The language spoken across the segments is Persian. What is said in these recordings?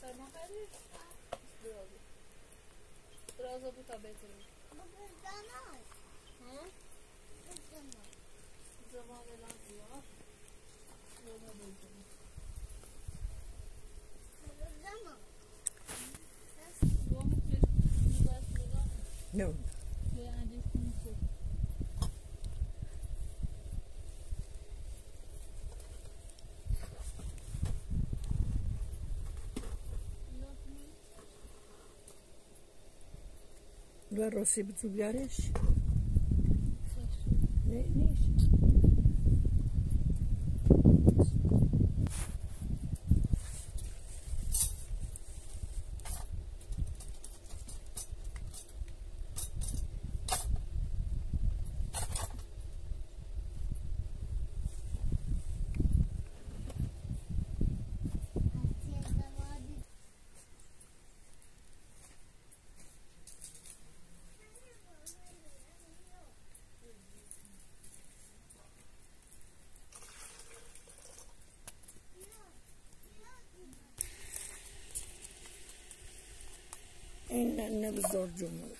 Sai makarı. Biraz. Biraz da bu tabletim. Ama buradan al. Hı? Buradan al. Zaman ve lan diyor. Yola buldum. Buradan al. No. agarrou sempre de lugares обзор делаю.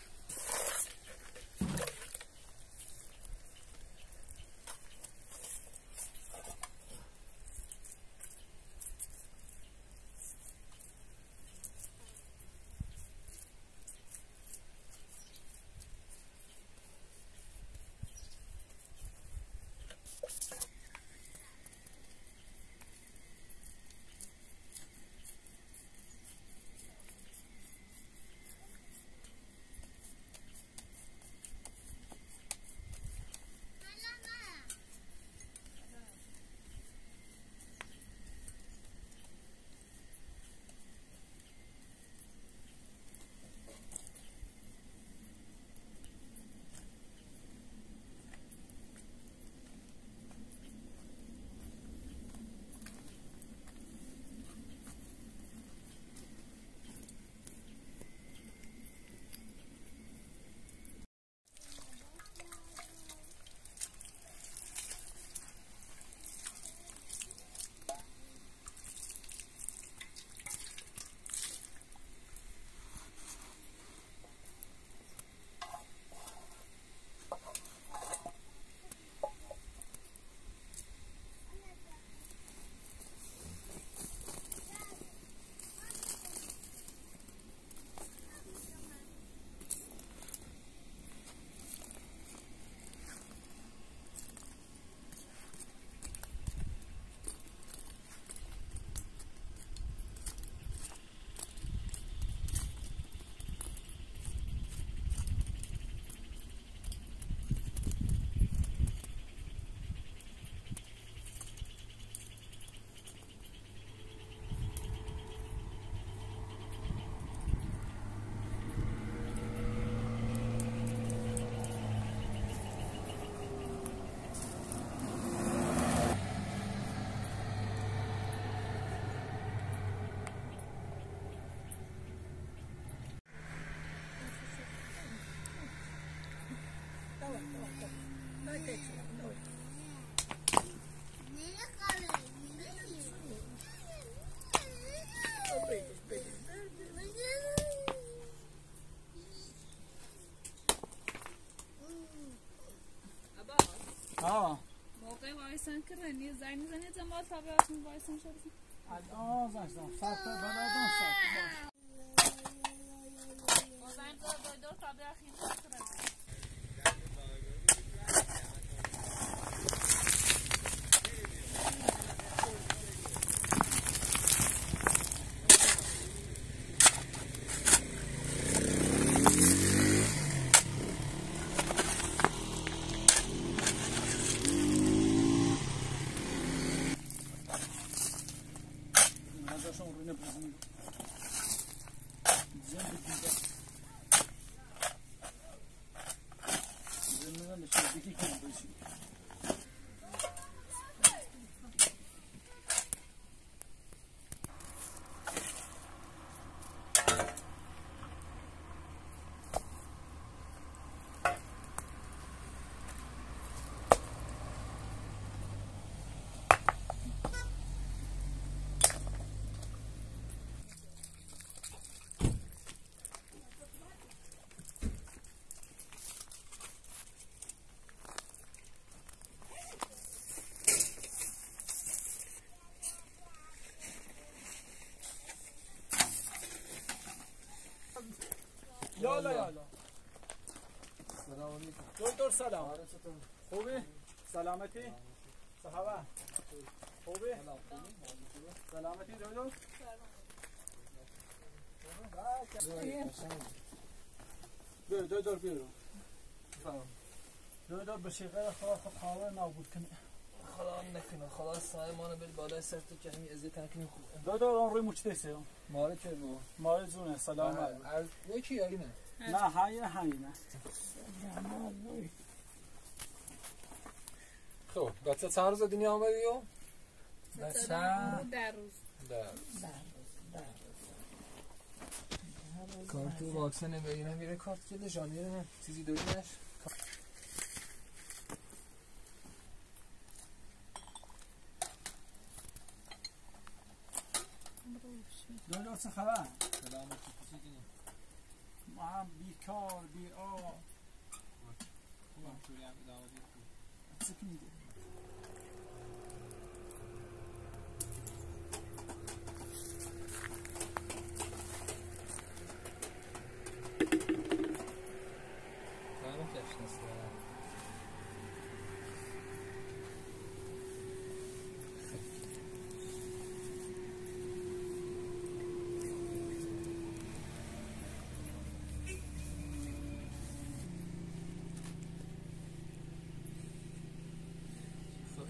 Ah, oh. یالا سلام علیکم. دکتر سلام. آره خوبی؟ سلامتی؟ صحبه خوبی؟ سلامتی دکتر؟ بیا دکتر بیا. دکتر به شیغه خدا خود خواهر نابود کنی. خدا نکنه. خدا سایه مانو بری بالای سر تو که همین ازی تنکنی خوب. دکتر اون روی مچته سه ماره که بو مال زونه. سلام علیکم. از یکی یاری نه؟ نه های های نه. خب بچه چند روز دنیا آمدی و؟ بچه در روز. در کارت واکسن بگیرم میره کارت کلی ژانویه نه چیزی داری نش؟ دکتر چه خبر؟ ما هم بیکار بی آب خوبم شوری هم ادامه دید خوب چه کنید؟ Claro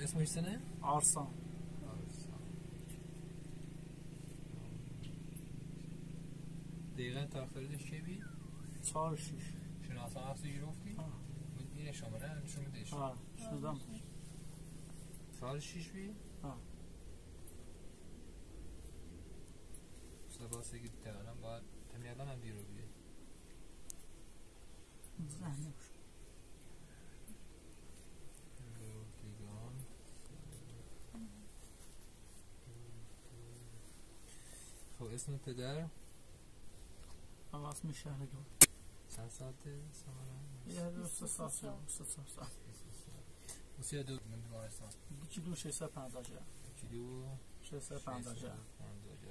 اسمش سنه؟ آرسان دقیقا تاخیرش چه بی؟ چهار شیش شناسا هستی گرفتی؟ این شماره نشون میدهش آه شدم سال شیش بی؟ آه. سباسه که تهران باید تمی الان هم بیرو اسم پدر؟ آواز میشه هگو چند ساعته؟ سامانه؟ یه دو سه ساعت سه ساعت موسیقی دو من بیمارستان کیلو 650 جا کیلو 650 جا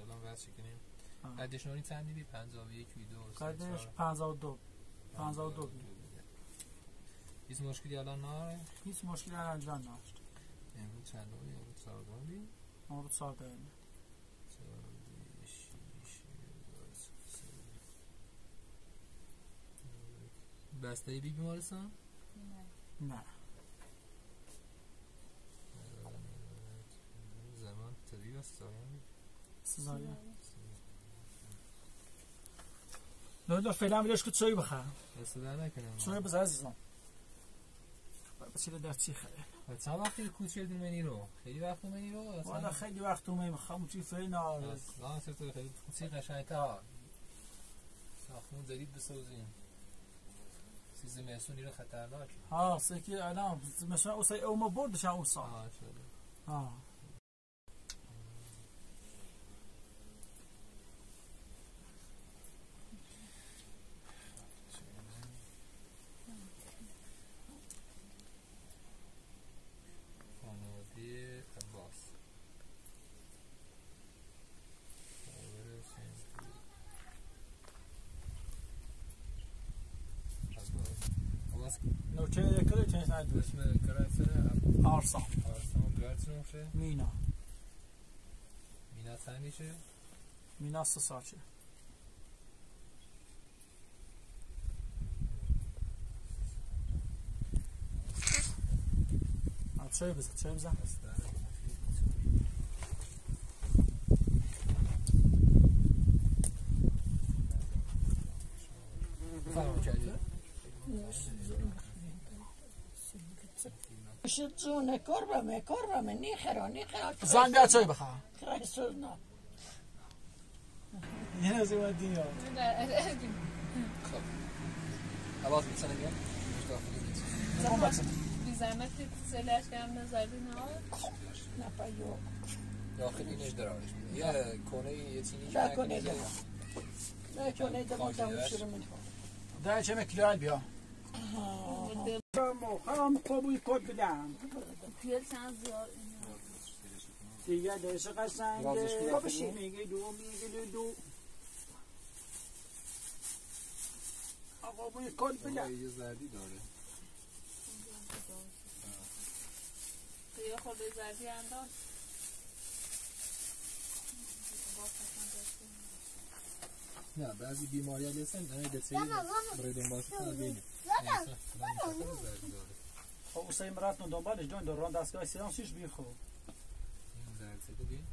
الان واسه کنیم؟ آه. قدش نوری چندی بی 51 وی دو. قدش 52 52 بی. هیچ مشکلی الان نه هیچ مشکلی الان انجام نداشت. امروز چند روی امروز چهارده بی اون رو سال داریم چهارده شیش بسته بی بیمارستان نه. زمان طبیب است سایان سزارین دو فعلا بیداش که چایی بخیر دست در نکنم. چایی بزر عزیزم. بچه در چی خیلی و چند وقتی کوچه دون منی رو؟ خیلی وقت منی رو؟ والا خیلی وقت اومیم خمو چی از آن سرتو خیلی کوچه قشنگ تا ساختمون جدید بسازیم. لسونی رو خطرناک. آه، ها سکی الان آه، مثلا اوسای أو ما برد ها سا ها مینا. مینا تنی شه مینا سه ساچه چه. بزن چه بزن. شد زونه کربمه کربمه نیخرا نیخرا زن بیا چای بخواه خیلی سوزنا یه نزی باید دیا عباس می‌تونه بیاد بی زحمت سلش کردم نظری نه نپایو داخل اینش درارش یه کنه یه تینی نکنه دارم نکنه دارم تموم شروع می‌کنم ده چه مکلیال بیا خواهم کبوی کد بدم. دیگه رازش بیا. میگه دو میگه دو دو. قربونی کل بله بله یه زردی داره. تو یه خورده زردی انداز. نه بعضی بیماری ها هستن نه Mama, mama. برای دنبالش کنه داره خب حسین رفتن دنبالش جون در ران دستگاه سیانسیش بیر خب. این زرد زده بین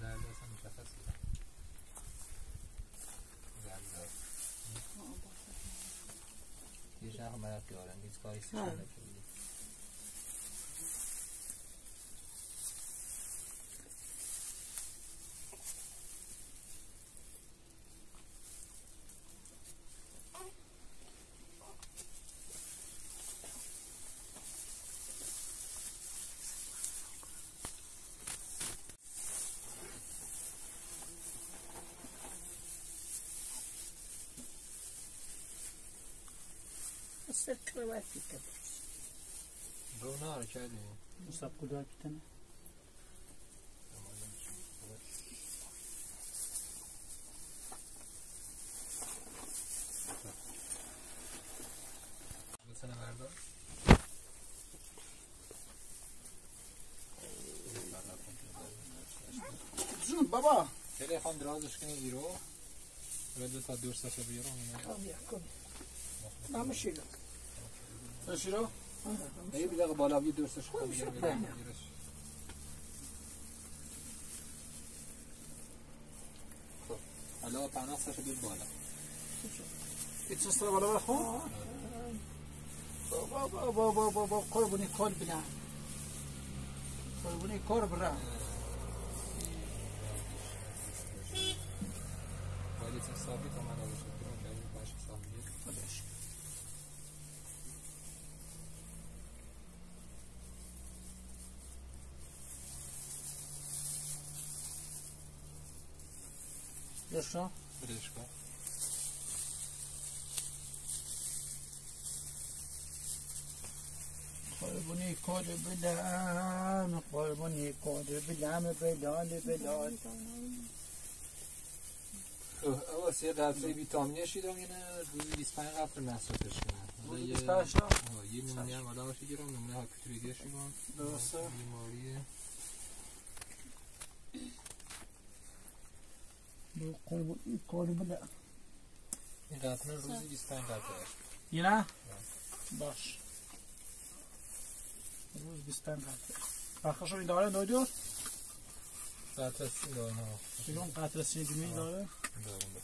زرد اصلا مشخص زرد داره یه شهر مرد دارن هیچ کاری سیشن نکردی سکر وقتی که رو نه رو کردی مصاب کدای بیتنه مثلا بردار جون بابا خیلی خواهم درازش کنی ایرو رو دو تا دور سفر داشتی رو یه بیدقه بالا کنی بیرون بیرون خب حالا پناه بیر بالا ایت سستر بالا خون بابا بابا بابا بابا قربونی کل بله قربونی کل بره ولی چه ثابت آزش کنم که این باش ثابت خودش برش کن. قربونی کل بلم قربونی کل بلم بلال بلال اول سه قطره ویتامینش دیدم اینه روزی 25 قطره مصرفش روزی یه- 25 تا؟ آه، یه نمونه هم حالا باشه گیرم نمونه هاپیتوریدیش درسته. بیماری قربونی کل بلم این قطره روزی 25 قطره اینه باش روز 25 قطره بخشش رو این داره نویدو قطره سی ها بیرون قطره سیدمی داره دارم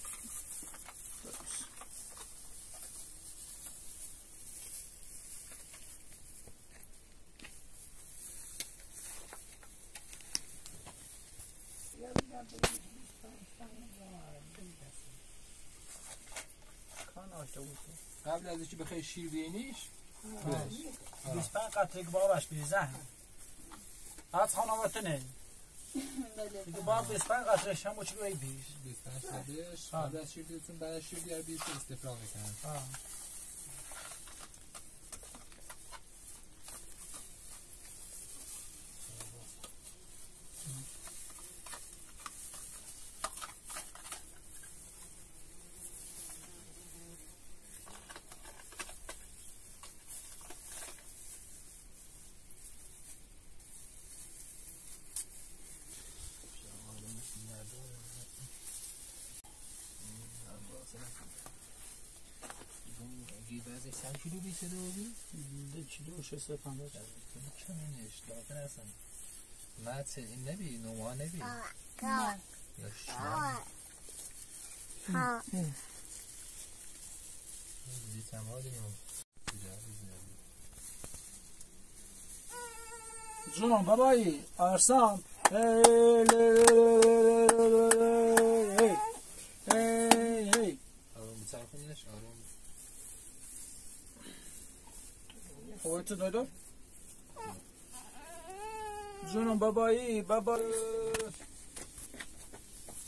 قبل از اینکه بخوای شیر بینیش؟ 25 قطره که بابش بیزن از خانواتنه بله. دیگه با 25 قطره شم و چی بیش؟ 25 سادش آه. قبل از شیر دیدتون بعد از شیر دیار بیش استفراغ می‌کنن سم کیلو بیسه دو بی؟ ده چیلو شست پنجاه کمینش داخل هستن مات این نبی نوما نبی نه یا شام ها جون بابایی ارسام هی هی هی هی آروم Heute Neudeutsch? Canım babayı, babayı.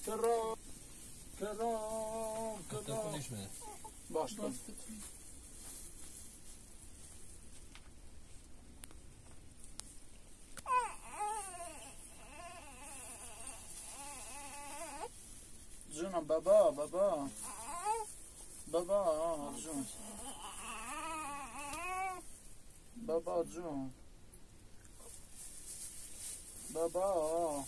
Kıram, kıram, kıram. Başla. Canım baba, baba. Baba, canım. بابا جون. بابا.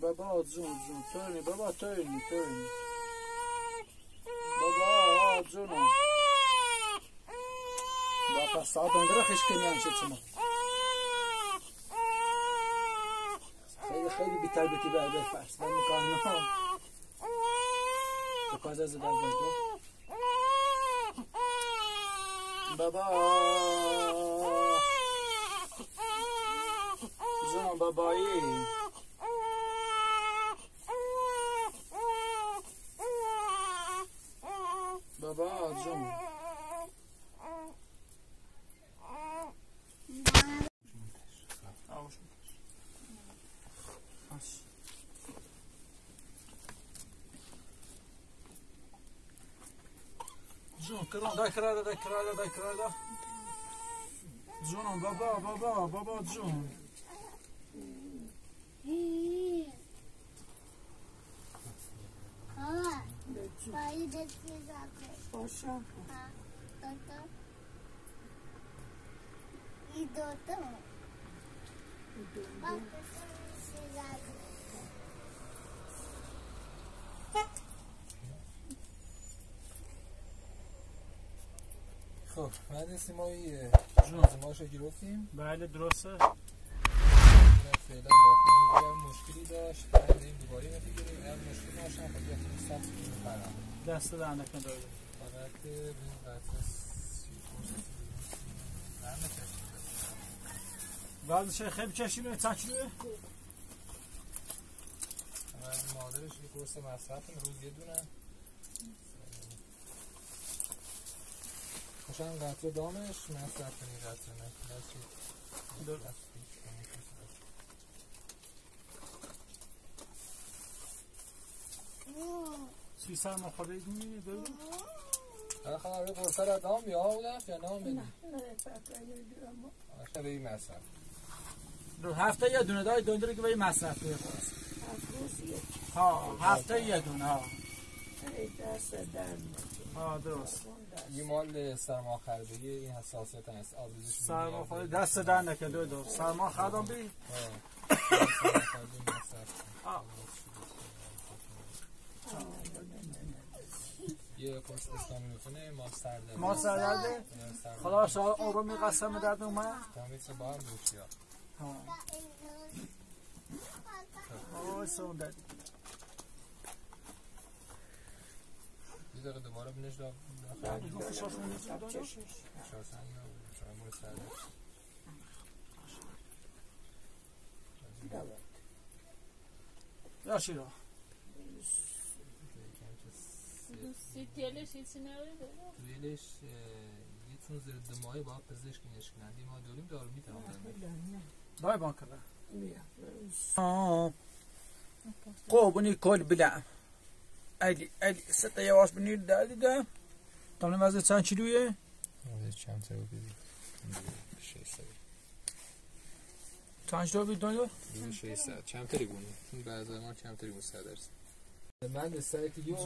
بابا جون جون. تونی بابا تونی تونی، بابا جون. بابا رخش کنیم شکنم. خیلی خیلی بی تربتی باید باش، به مکان نه. با کازه دادن بردو baba. Can babayı. Eh. Kron, dai krada, dai krada, dai krada. Dzonom, baba, baba, baba, dzon. Baba, payı da siz akıl. Boşa. Ha, toto. İdoto. İdoto. خب بعد این مهندسی جون. لازماش رو گرفتیم. بله درسته. فعلا داخلی مشکلی داشت. بعد این دوباره نمی‌گیریم هم مشکل داشتم خب یکی سخت برام. دست در نکن داریم فقط به قطع وزنش خیلی چشی به تکلیه مادرش یه کورس مصرف روز یه دونه. خوشم قطره دامش مصرف کنی قطره نه در- سی سر دارو حالا خواهم یه قرصه را دام یا بودم یا نام بدی؟ نه. آخه به این مصرف. دو هفته یه دونه دای دندره که به این مصرف کنی خواست یک. ها هفته یه دونه ها ای دست در ها درست. یه مال این حساسیت هست. آبریزش سرما خواهی دست در نکن دو دو سرما خدام بی. آه. یه قرص اسلامی می‌کنه ما سرده ما سردرده؟ خدا شما اون رو میقسم درد اومد؟ تمیز با هم دوشی ها آه سون درد دو دقیقه دوباره بینش دا فشار سنگ یا شیرا. تیلش هیچی نداره تیلش چون زیر دمایی با پزشک نشکنندی ما داریم دارو می‌تونم دای بانکره قوبونی کل بلعم Hadi hadi sıta yavaş bir de دا de. Tamam vaziyet sen çiriyor. Vaziyet çan seviyor. Şey seviyor. چند تا بود دانیال؟ کمتری ما کمتری بود 100 درست من سایت یو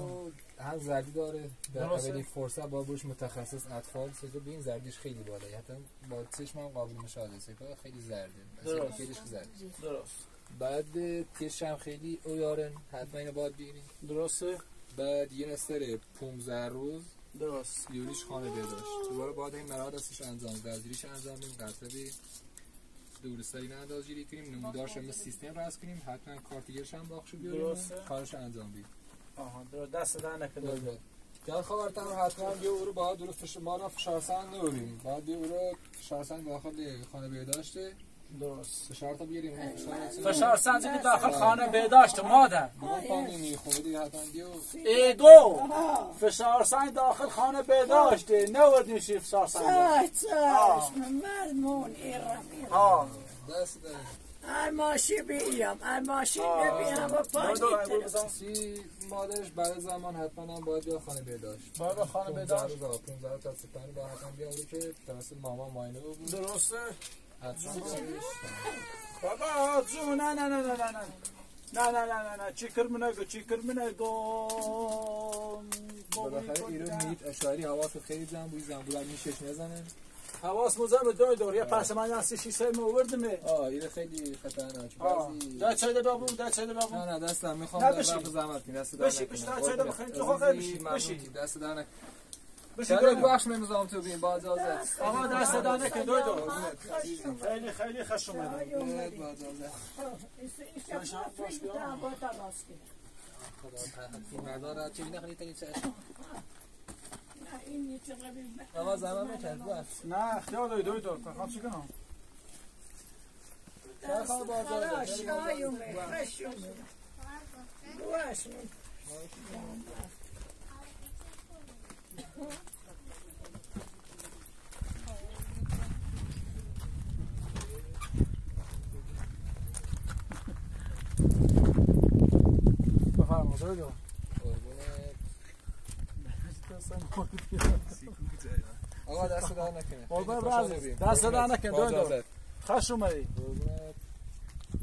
هم زردی داره در اولین فرصت با بروش متخصص اطفال سیکو به این زردیش خیلی بالایی حتی با چشم هم قابل مشاهده سیکو خیلی زرده درست درست بعد تیش هم خیلی. اویارن حتما اینو باید بگیریم درسته. بعد یه نستر 15 روز. درست. یوریش خانه برداشت دوباره باید این مراد هستش انجام وزیریش انجام بدیم. به دورستایی نه اندازگیری کنیم. نمودارش هم سیستم رس کنیم. حتما کارتیگرش هم باخشو بیاریم. درسته. کارش انجام بدیم. آها درست. دست در نکنه. جان خبرتن حتما یه او رو باید درست. ما را فشارسن نوریم باید یه او رو فشارسن داخل خانه برداشته درست فشار تا فشار سنجی که داخل خانه بهداشت مادر ای دو فشار سنج داخل خانه بهداشت نه وردیم شی فشار سنج ای ایرم دست الماشی بیم الماشی بیم و بیام سی مادرش برای زمان حتما هم باید بیا خانه بهداشت باید خانه بهداشت 15 تا 35 باید حتما بیا که توسط ماما ماینه بود درسته. بابا جو نه نه نه نه نه نه نه نه نه نه نه چیکر منه گو چیکر منه گو بالاخره ایرو میت اشاری حواس خیلی جمع بوی زنبور هم میشش نزنه حواس مزم دوی دور یه پس من هستی شیشه ما وردم آه ایرو خیلی خطرناک بعضی ده چای ده بابو ده چای ده نه بابو نه دستم می‌خوام. رفت زحمت کنی دست در نکنه. بشین، تا قربونت. چای بخیر، تو خواهی. ممنون. بشین. دست در نکنه دوی بخش نمیزام تو بین با اجازت آقا دست دانه که قربونت، عزیزم. خیلی خیلی خوش قربونت، با اجازت خدا این مردان را چه تنی چه آقا زمان می‌کرد بس نه خیال دوی دوی تا با اجازت بفرما دوی دور Rodrigo. آقا دست در نکنه. قربان برازیز. دست در نکنه. خشم اومدی.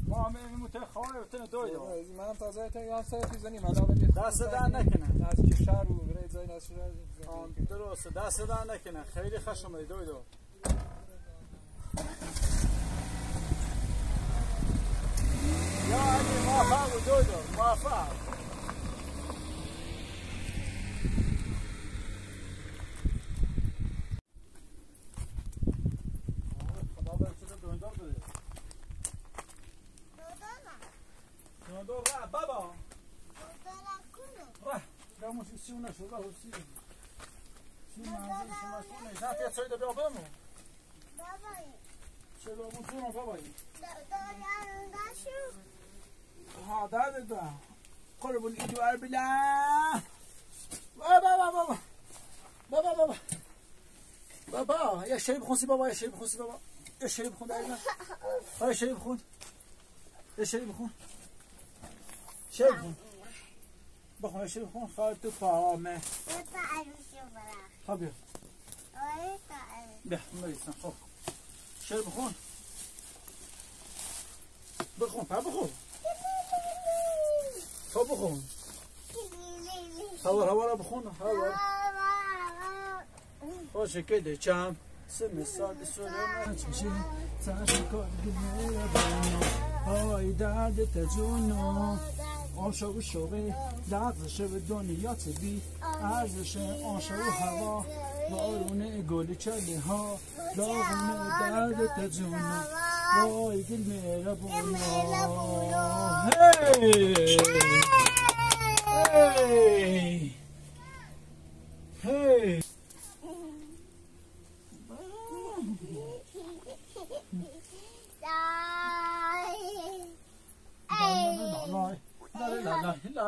ما همه این متخواه بتنه دوی قربونت. منم تازه تا یه سایت می‌زنی مدام بدی دست در نکنه. نزدیک شهر رو برای نزدیک آن شهر درست دست در نکنه. خیلی خوش اومدی دوی یا علی موفق بود دوی دور موفق خدا بر چه دوندار بده دوندار را بابا را را موسی سیونه شو را سی سی مازی شما سونه زات یا چای بیا بمو چه رو مونتون بابایی ها داد دا قربون ایدو اربلا بابا بابا بابا بابا بابا یه شی بخونسی بابا یه شی بخونسی بابا یه شی بخون دایما یه شی بخون یه شی بخون شی بخون بخون شی بخون خواهد تو پامه خب بیا. بیا مریسن خب. شی بخون. بخون پا بخون. خب بخون. هوا هوا را بخون هوا. خوش کده چم سم سال سوره چشی چشم کار بانو آی درد تجونو و شوقه لغزش به دنیا بی؟ ارزش و هوا بارون گل چله ها داغون درد تجونو وای دل میره بونو هی هی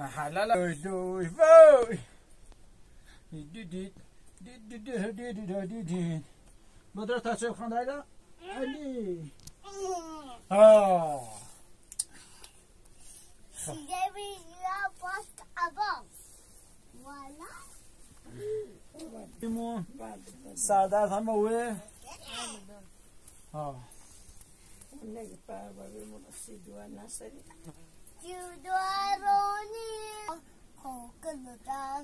cacay zonzo, zonzo. Zaga صدا نکنه حلال دوش وای دیدید دیدید دیدید دیدید بدر تاچه خانده ایلا علی آه ایمون سردرد هم اوه آه آن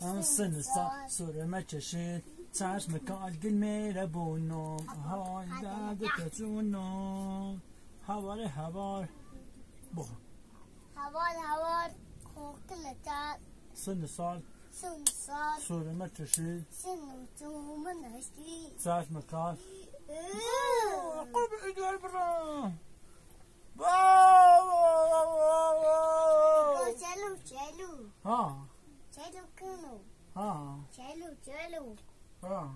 أنصن الصا سورة ما تشد تعرف مكان القلمة ربونو هاي دادة تتونو هوار هوار بوه هوار هوار كوكلة تعرف سن صار سن صار سورة ما تشد سن تومن هشتي تعرف مكان قوم ادوار برا Bawa. Bawa celu celu. Ha. Celu kuno. Ha. Celu celu. Ha.